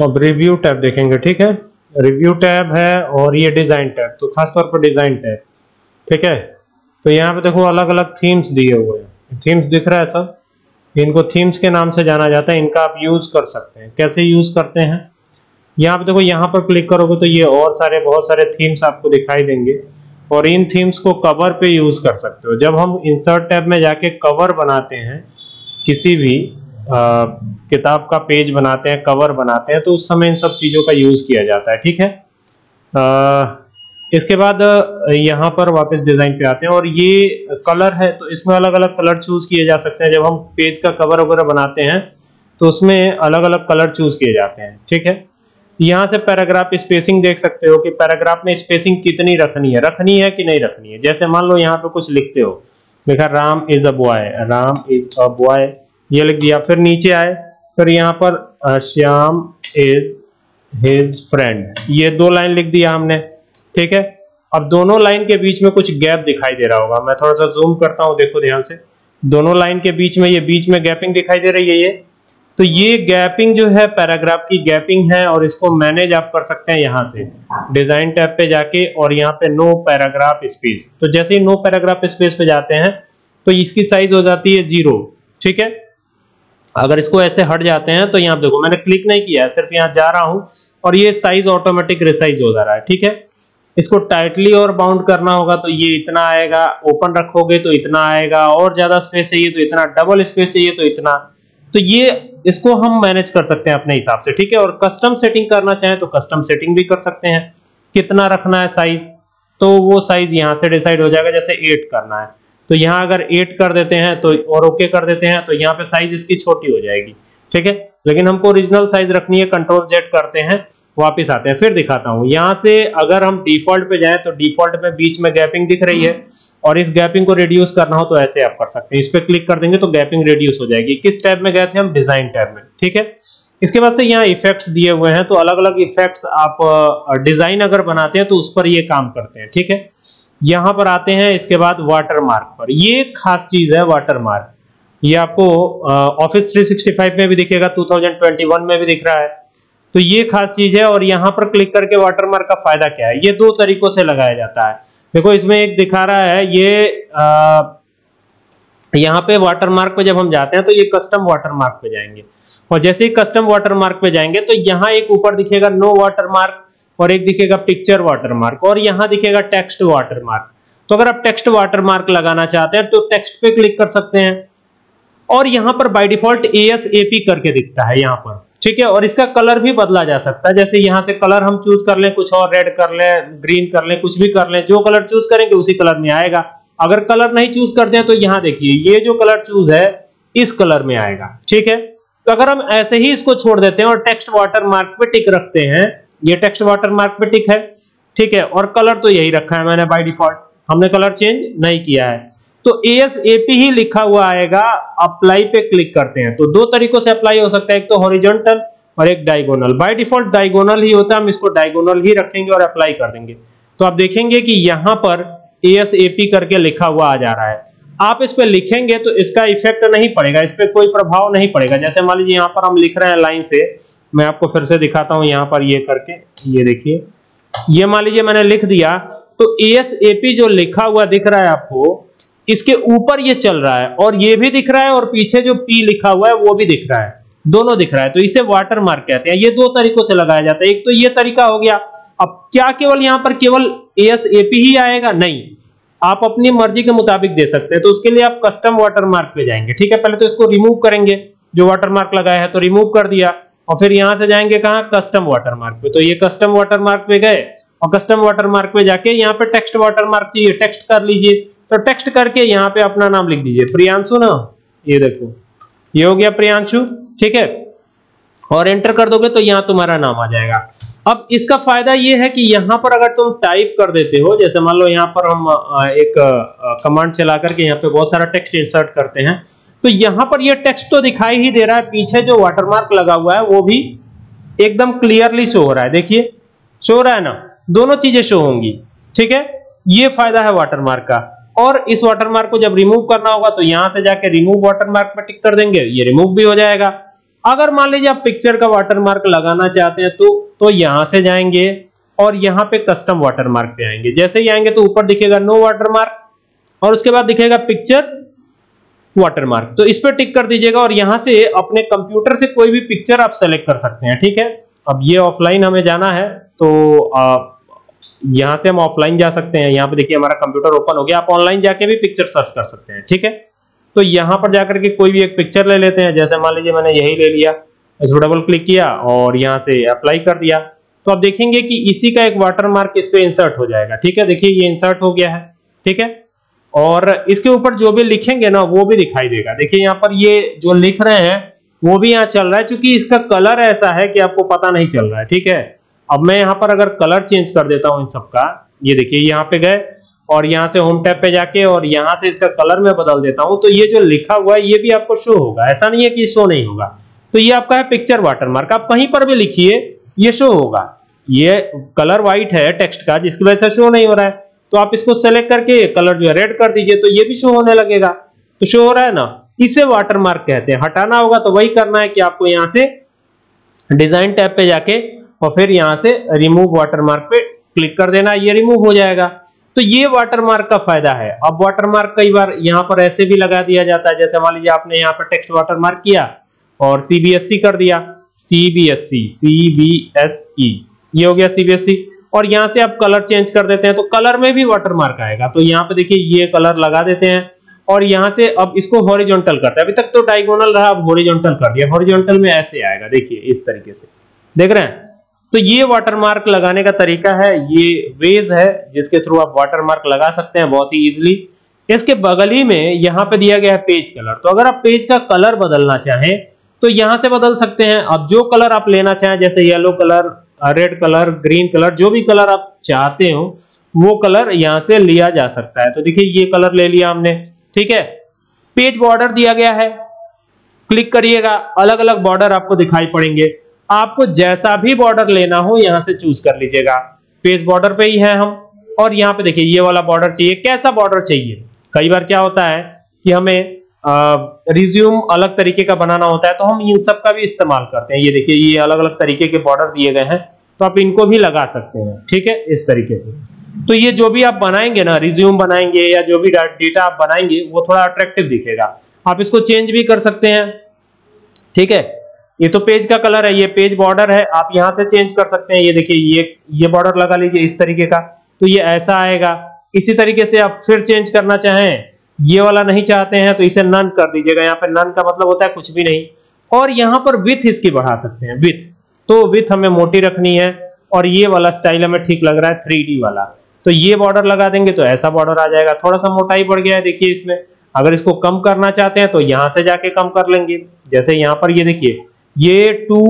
अब review tab देखेंगे, ठीक है? रिव्यू टैब है और ये डिज़ाइन टैब तो खासतौर पर डिज़ाइन टैब ठीक है? तो यहाँ पे देखो अलग अलग थीम्स दिए हुए हैं। थीम्स दिख रहा है सब इनको थीम्स के नाम से जाना जाता है, इनका आप यूज़ कर सकते हैं। कैसे यूज़ करते हैं? यहाँ पे देखो, यहाँ पर क्लिक करोगे तो ये और सारे, बहुत सारे थीम्स आपको दिखाई देंगे और इन थीम्स को कवर पे यूज़ कर सकते हो। जब हम इंसर्ट टैब में जाके कवर बनाते हैं, किसी भी किताब का पेज बनाते हैं कवर बनाते हैं तो उस समय इन सब चीज़ों का यूज़ किया जाता है ठीक है? आ, इसके बाद यहाँ पर वापस डिज़ाइन पे आते हैं और ये कलर है तो इसमें अलग अलग कलर चूज़ किए जा सकते हैं। जब हम पेज का कवर वगैरह बनाते हैं तो उसमें अलग अलग कलर चूज़ किए जाते हैं ठीक है? यहाँ से पैराग्राफ स्पेसिंग देख सकते हो कि पैराग्राफ में स्पेसिंग कितनी रखनी है रखनी है कि नहीं रखनी है? जैसे मान लो यहाँ पे कुछ लिखते हो लिखा Ram is a boy Ram is a boy ये लिख दिया। फिर नीचे आए। फिर यहाँ पर श्याम इज़ हिज फ्रेंड। ये दो लाइन लिख दिया हमने। ठीक है? अब दोनों लाइन के बीच में कुछ गैप दिखाई दे रहा होगा। मैं थोड़ा सा जूम करता हूँ, देखो ध्यान से। दोनों लाइन के बीच में, ये बीच में गैपिंग दिखाई दे रही है ये। तो ये गैपिंग जो है, पैराग्राफ की गैपिंग है और इसको मैनेज आप कर सकते हैं यहाँ से। डिज़ाइन टैब पे जाके और यहाँ पे नो पैराग्राफ स्पेस। तो जैसे ही नो पैराग्राफ स्पेस पे जाते हैं तो इसकी साइज़ हो जाती है ज़ीरो। ठीक है? अगर इसको ऐसे हट जाते हैं तो यहाँ देखो, मैंने क्लिक नहीं किया है सिर्फ़ यहाँ जा रहा हूँ, और ये साइज़ ऑटोमेटिक रिसाइज हो जा रहा है, ठीक है? इसको टाइटली और बाउंड करना होगा तो ये इतना आएगा ओपन रखोगे तो इतना आएगा, और ज़्यादा स्पेस चाहिए तो इतना डबल स्पेस चाहिए तो इतना। तो ये, इसको हम मैनेज कर सकते हैं अपने हिसाब से, ठीक है? और कस्टम सेटिंग करना चाहें तो कस्टम सेटिंग भी कर सकते हैं। कितना रखना है साइज़ तो वो साइज़ यहाँ से डिसाइड हो जाएगा, जैसे एट करना है। तो यहाँ अगर एट कर देते हैं तो और ओके कर देते हैं तो यहाँ पे साइज़ इसकी छोटी हो जाएगी। ठीक है? लेकिन हमको ओरिजिनल साइज़ रखनी है कंट्रोल जेड करते हैं, वापस आते हैं। फिर दिखाता हूँ। यहाँ से अगर हम डिफ़ॉल्ट पे जाएँ तो डिफ़ॉल्ट में बीच में गैपिंग दिख रही है, और इस गैपिंग को रिड्यूस करना हो तो ऐसे आप कर सकते हैं। इस पर क्लिक कर देंगे तो गैपिंग रिड्यूस हो जाएगी। किस टैब में गए थे हम? डिज़ाइन टैब में। ठीक है? इसके बाद से यहाँ इफेक्ट्स दिए हुए हैं तो अलग अलग इफेक्ट्स आप डिज़ाइन अगर बनाते हैं तो उस पर ये काम करते हैं। ठीक है? यहाँ पर आते हैं इसके बाद वाटर मार्क पर। ये खास चीज़ है वाटर मार्क ये आपको ऑफ़िस 365 में भी दिखेगा 2021 में भी दिख रहा है। तो ये खास चीज़ है और यहाँ पर क्लिक करके वाटरमार्क का फ़ायदा क्या है? ये दो तरीकों से लगाया जाता है। देखो इसमें एक दिखा रहा है ये आ, यहाँ पे वाटरमार्क पे जब हम जाते हैं तो ये कस्टम वाटरमार्क पे जाएँगे। और जैसे ही कस्टम वाटरमार्क पे जाएँगे तो यहाँ एक ऊपर दिखेगा नो वाटरमार्क और एक दिखेगा पिक्चर वाटरमार्क और यहाँ दिखेगा टेक्स्ट वाटरमार्क तो अगर आप टेक्स्ट वाटरमार्क लगाना चाहते हैं तो टेक्स्ट पे क्लिक कर सकते हैं। और यहाँ पर बाय डिफ़ॉल्ट एस एपी करके दिखता है यहाँ पर। ठीक है? और इसका कलर भी बदला जा सकता है। जैसे यहाँ से कलर हम चूज़ कर लें, कुछ और रेड कर लें ग्रीन कर लें, कुछ भी कर लें, जो कलर चूज़ करेंगे, उसी कलर में आएगा। अगर कलर नहीं चूज़ करते हैं तो यहाँ देखिए, ये जो कलर चूज़ है, इस कलर में आएगा। ठीक है? तो अगर हम ऐसे ही इसको छोड़ देते हैं और टेक्स्ट वाटर मार्क पे टिक रखते हैं ये टेक्स्ट वाटर मार्क पे टिक है, ठीक है? और कलर तो यही रखा है मैंने बाय डिफ़ॉल्ट हमने कलर चेंज नहीं किया है। तो एस एपी ही लिखा हुआ आएगा अप्लाई पे क्लिक करते हैं। तो दो तरीकों से अप्लाई हो सकता है, एक तो हॉरिजॉन्टल और एक डायगोनल बाय डिफ़ॉल्ट डायगोनल ही होता है, हम इसको डायगोनल ही रखेंगे और अप्लाई कर देंगे। तो आप देखेंगे कि यहाँ पर एस एपी करके लिखा हुआ आ जा रहा है। आप इस पर लिखेंगे तो इसका इफ़ेक्ट नहीं पड़ेगा, इस पर कोई प्रभाव नहीं पड़ेगा। जैसे मान लीजिए यहाँ पर हम लिख रहे हैं लाइन से मैं आपको फिर से दिखाता हूँ यहाँ पर ये करके, ये देखिए। ये मान लीजिए मैंने लिख दिया तो एस एपी जो लिखा हुआ दिख रहा है आपको, इसके ऊपर ये चल रहा है, और ये भी दिख रहा है, और पीछे जो पी लिखा हुआ है, वो भी दिख रहा है। दोनों दिख रहा है तो इसे वाटर मार्क कहते हैं। ये दो तरीकों से लगाया जाता है। एक तो ये तरीका हो गया, अब क्या केवल यहाँ पर केवल एस एपी ही आएगा? नहीं। आप अपनी मर्ज़ी के मुताबिक दे सकते हैं तो उसके लिए आप कस्टम वाटर मार्क पे जाएँगे। ठीक है, पहले तो इसको रिमूव करेंगे। जो वाटर मार्क लगाया है तो रिमूव कर दिया। और फिर यहाँ से जाएँगे कहा? कस्टम वाटर मार्क पे। तो ये कस्टम वाटर मार्क पे गए और कस्टम वाटर मार्क पे जाके यहाँ पे टेक्स्ट वाटर मार्क चाहिए। टेक्स्ट कर लीजिए। तो टेक्स्ट करके यहाँ पे अपना नाम लिख दीजिए। प्रियांशु ना? ये देखो। ये हो गया प्रियांशु। ठीक है? और एंटर कर दोगे तो यहाँ तुम्हारा नाम आ जाएगा। अब इसका फ़ायदा ये है कि यहाँ पर अगर तुम टाइप कर देते हो, जैसे मान लो यहाँ पर हम एक कमांड चला करके यहाँ पे बहुत सारा टेक्स्ट इंसर्ट करते हैं तो यहाँ पर ये टेक्स्ट तो दिखाई ही दे रहा है, पीछे जो वाटरमार्क लगा हुआ है, वो भी एकदम क्लियरली शो हो रहा है। देखिए शो हो रहा है ना? दोनों चीज़ें शो होंगी, ठीक है? ये फ़ायदा है वाटरमार्क का। और इस वाटरमार्क को जब रिमूव करना होगा तो यहाँ से जाके रिमूव वाटरमार्क पर टिक कर देंगे, ये रिमूव भी हो जाएगा। अगर मान लीजिए आप पिक्चर का वाटरमार्क लगाना चाहते हैं तो तो यहाँ से जाएँगे और यहाँ पे कस्टम वाटरमार्क पे आएँगे। जैसे ही आएँगे तो ऊपर दिखेगा नो वाटरमार्क और उसके बाद दिखेगा पिक्चर वाटरमार्क तो इस पर टिक कर दीजिएगा और यहाँ से अपने कंप्यूटर से कोई भी पिक्चर आप सेलेक्ट कर सकते हैं, ठीक है? अब ये ऑफलाइन हमें जाना है तो यहाँ से हम ऑफलाइन जा सकते हैं। यहाँ पे देखिए हमारा कंप्यूटर ओपन हो गया, आप ऑनलाइन जाके भी पिक्चर सर्च कर सकते हैं, ठीक है? तो यहाँ पर जाकर के कोई भी एक पिक्चर ले लेते हैं। जैसे मान लीजिए मैंने यही ले लिया, इसको डबल क्लिक किया और यहाँ से अप्लाई कर दिया। तो आप देखेंगे कि इसी का एक वाटरमार्क इस पे इंसर्ट हो जाएगा, ठीक है? देखिए ये इंसर्ट हो गया है, ठीक है? और इसके ऊपर जो भी लिखेंगे ना, वो भी दिखाई देगा। देखिए, यहाँ पर ये जो लिख रहे हैं, वो भी यहाँ चल रहा है, क्योंकि इसका कलर ऐसा है कि आपको पता नहीं चल रहा है, ठीक है? अब मैं यहाँ पर अगर कलर चेंज कर देता हूँ इन सबका, ये देखिए, यहाँ पे गए, और यहाँ से होम टैब पे जाके और यहाँ से इसका कलर में बदल देता हूँ तो ये जो लिखा हुआ है, ये भी आपको शो होगा। ऐसा नहीं है कि शो नहीं होगा। तो ये आपका है पिक्चर वाटरमार्क आप कहीं पर भी लिखिए, ये शो होगा। ये कलर व्हाइट है टेक्स्ट का, जिसकी वजह से शो नहीं हो रहा है। तो आप इसको सेलेक्ट करके कलर जो है रेड कर दीजिए तो ये भी शो होने लगेगा। तो शो हो रहा है ना? इसे वाटरमार्क कहते हैं। हटाना होगा तो वही करना है कि आपको यहाँ से डिज़ाइन टैब पे जाके और फिर यहाँ से रिमूव वाटरमार्क पे क्लिक कर देना। ये रिमूव हो जाएगा। तो ये वाटरमार्क का फ़ायदा है। अब वाटरमार्क कई बार यहाँ पर ऐसे भी लगा दिया जाता है। जैसे मान लीजिए आपने यहाँ पर टेक्स्ट वाटरमार्क किया और सीबीएसई कर दिया। सीबीएसई सीबीएसई ये हो गया सीबीएसई और यहाँ से आप कलर चेंज कर देते हैं तो कलर में भी वाटरमार्क आएगा। तो यहाँ पे देखिए ये कलर लगा देते हैं और यहाँ से अब इसको हॉरिजॉन्टल करते हैं। अभी तक तो डायगोनल रहा, अब हॉरिजॉन्टल कर दिया। हॉरिजॉन्टल में ऐसे आएगा, देखिए इस तरीके से। देख रहे हैं? तो ये वाटरमार्क लगाने का तरीका है, ये वेज है, जिसके थ्रू आप वाटरमार्क लगा सकते हैं बहुत ही इजिली इसके बगल ही में यहाँ पे दिया गया है पेज कलर तो अगर आप पेज का कलर बदलना चाहें तो यहाँ से बदल सकते हैं। अब जो कलर आप लेना चाहें, जैसे yellow colour red colour green colour जो भी कलर आप चाहते हो, वो कलर यहाँ से लिया जा सकता है। तो देखिए, ये कलर ले लिया हमने, ठीक है? पेज बॉर्डर दिया गया है। क्लिक करिएगा अलग अलग बॉर्डर आपको दिखाई पड़ेंगे। आपको जैसा भी बॉर्डर लेना हो, यहाँ से चूज़ कर लीजिएगा। पेज बॉर्डर पे ही है हम, और यहाँ पे देखिए, ये वाला बॉर्डर चाहिए। कैसा बॉर्डर चाहिए? कई बार क्या होता है कि हमें रिज्यूम अलग तरीके का बनाना होता है तो हम इन सब का भी इस्तेमाल करते हैं। ये देखिए, ये अलग अलग तरीके के बॉर्डर दिए गए हैं तो आप इनको भी लगा सकते हैं, ठीक है, इस तरीके से। तो ये जो भी आप बनाएँगे ना रिज्यूम बनाएँगे या जो भी डेटा आप बनाएँगे, वो थोड़ा अट्रैक्टिव दिखेगा। आप इसको चेंज भी कर सकते हैं, ठीक है? ये तो पेज का कलर है, ये पेज बॉर्डर है, आप यहाँ से चेंज कर सकते हैं। ये देखिए, ये ये बॉर्डर लगा लीजिए इस तरीके का तो ये ऐसा आएगा। इसी तरीके से आप फिर चेंज करना चाहें ये वाला नहीं चाहते हैं तो इसे नन कर दीजिएगा। यहाँ पे नन का मतलब होता है कुछ भी नहीं। और यहाँ पर विथ इसकी बढ़ा सकते हैं विथ तो विथ हमें मोटी रखनी है, और ये वाला स्टाइल हमें ठीक लग रहा है थ्री वाला। तो ये बॉर्डर लगा देंगे तो ऐसा बॉर्डर आ जाएगा। थोड़ा सा मोटाई बढ़ गया है, देखिए इसमें। अगर इसको कम करना चाहते हैं तो यहाँ से जाके कम कर लेंगे। जैसे यहाँ पर ये देखिए, ये टू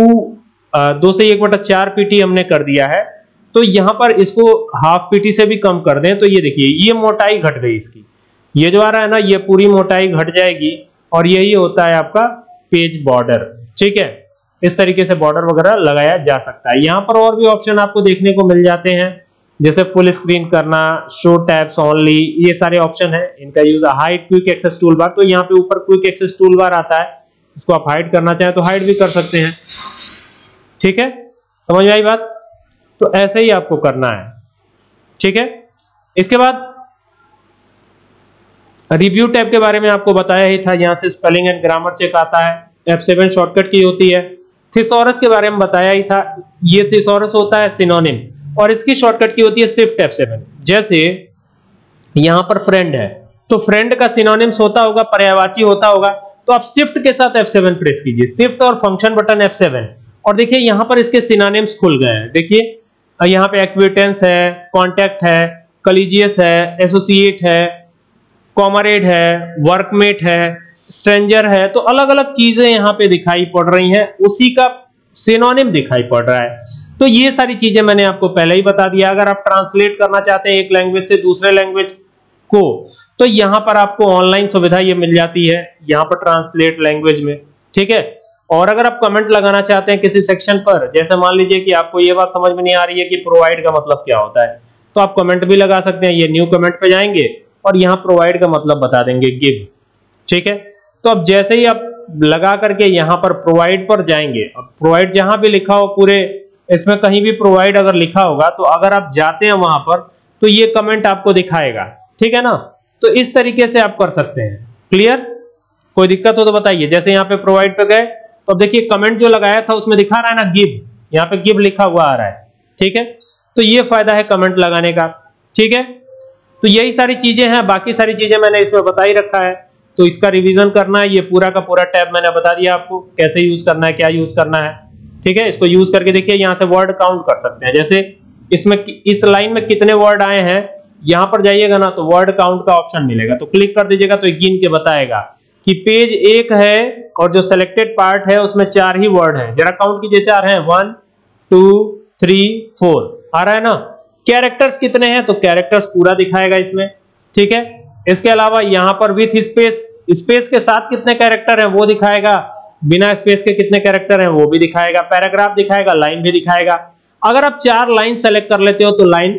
दो से एक बटा चार पीटी हमने कर दिया है। तो यहाँ पर इसको हाफ़ पीटी से भी कम कर दें तो ये देखिए, ये मोटाई घट गई इसकी। ये जो आ रहा है ना, ये पूरी मोटाई घट जाएगी और यही होता है आपका पेज बॉर्डर। ठीक है? इस तरीके से बॉर्डर वगैरह लगाया जा सकता है। यहाँ पर और भी ऑप्शन आपको देखने को मिल जाते हैं। जैसे फुल स्क्रीन करना शो टैब्स ओनली ये सारे ऑप्शन है। इनका use hide quick access tool bar तो यहाँ पे ऊपर क्विक एक्सेस टूल बार आता है। इसको आप हाइड करना चाहें तो हाइड भी कर सकते हैं। ठीक है? समझ आई बात? तो ऐसे ही आपको करना है। ठीक है? इसके बाद रिव्यू टैब के बारे में आपको बताया ही था, यहाँ से स्पेलिंग एंड ग्रामर चेक आता है। F7 शॉर्टकट की होती है। थिसोरस के बारे में बताया ही था। ये थिसोरस होता है सिनोनिम और इसकी शॉर्टकट की होती है सिफ्ट F7 जैसे, यहाँ पर फ्रेंड है। तो फ्रेंड का सिनोनिम्स होता होगा, पर्यायवाची होता होगा। तो आप शिफ्ट के साथ F7 प्रेस कीजिए। शिफ्ट और फ़ंक्शन बटन F7 और देखिए, यहाँ पर इसके सिनोनिम्स खुल गए हैं। देखिए, यहाँ पे एक्विटेंस है कॉन्टैक्ट है कलीजियस है एसोसिएट है कॉमरेड है, वर्कमेट है, स्ट्रेंजर है तो अलग अलग चीज़ें यहाँ पे दिखाई पड़ रही हैं, उसी का सिनोनिम दिखाई पड़ रहा है। तो ये सारी चीज़ें मैंने आपको पहले ही बता दिया, अगर आप ट्रांसलेट करना चाहते हैं एक लैंग्वेज से दूसरे लैंग्वेज को तो यहाँ पर आपको ऑनलाइन सुविधा ये मिल जाती है, यहाँ पर ट्रांसलेट लैंग्वेज में, ठीक है? और अगर आप कमेंट लगाना चाहते हैं किसी सेक्शन पर, जैसे मान लीजिए कि आपको ये बात समझ में नहीं आ रही है कि प्रोवाइड का मतलब क्या होता है तो आप कमेंट भी लगा सकते हैं, ये न्यू कमेंट पे जाएँगे। और यहाँ प्रोवाइड का मतलब बता देंगे गिव ठीक है? तो अब जैसे ही आप लगा करके यहाँ पर प्रोवाइड पर जाएँगे, अब प्रोवाइड जहाँ भी लिखा हो पूरे, इसमें कहीं भी प्रोवाइड अगर लिखा होगा तो अगर आप जाते हैं वहाँ पर तो ये कमेंट आपको दिखाएगा, ठीक है ना? तो इस तरीके से आप कर सकते हैं क्लियर कोई दिक्कत हो तो बताइए, जैसे यहाँ पे प्रोवाइड पे गए तो अब देखिए कमेंट जो लगाया था उसमें दिखा रहा है ना गिव यहाँ पे गिव लिखा हुआ आ रहा है, ठीक है? तो ये फ़ायदा है कमेंट लगाने का, ठीक है? तो यही सारी चीज़ें हैं, बाकी सारी चीज़ें मैंने इसमें बता ही रखा है। तो इसका रिवीजन करना है, ये पूरा का पूरा टैब मैंने बता दिया आपको, कैसे यूज़ करना है, क्या यूज़ करना है। ठीक है, इसको यूज़ करके देखिए, यहाँ से वर्ड काउंट कर सकते हैं। जैसे इसमें इस लाइन में कितने वर्ड आए हैं, यहाँ पर जाइएगा ना तो वर्ड काउंट का ऑप्शन मिलेगा। तो क्लिक कर दीजिएगा तो गिन के बताएगा कि पेज एक है और जो सिलेक्टेड पार्ट है, उसमें चार ही वर्ड है। जरा काउंट कीजिए, चार है। वन टू थ्री फोर आ रहा है ना? कैरेक्टर्स कितने हैं तो कैरेक्टर्स पूरा दिखाएगा इसमें, ठीक है? इसके अलावा यहाँ पर विथ स्पेस स्पेस के साथ कितने कैरेक्टर हैं वो दिखाएगा, बिना स्पेस के कितने कैरेक्टर हैं वो भी दिखाएगा पैराग्राफ दिखाएगा लाइन भी दिखाएगा। अगर आप चार लाइन सेलेक्ट कर लेते हो तो लाइन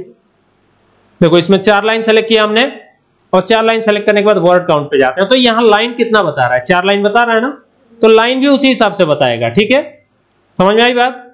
देखो इसमें चार लाइन सेलेक्ट किया हमने, और चार लाइन सेलेक्ट करने के बाद वर्ड काउंट पे जाते हैं। तो यहाँ लाइन कितना बता रहा है? चार लाइन बता रहा है ना? तो लाइन भी उसी हिसाब से बताएगा, ठीक है? समझ में आई बात?